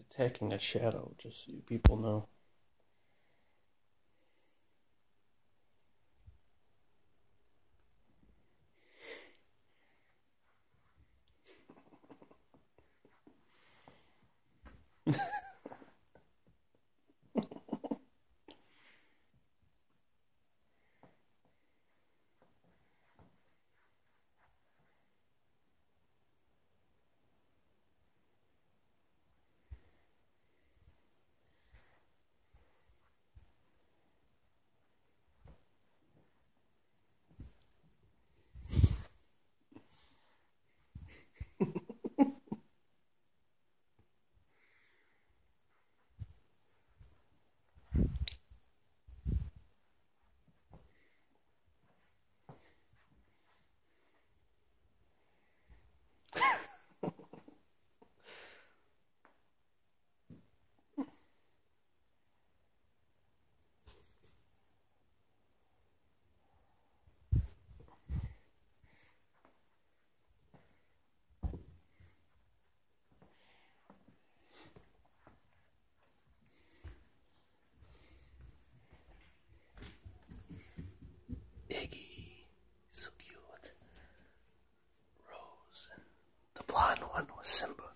attacking a shadow, just so you people know. one was Simba.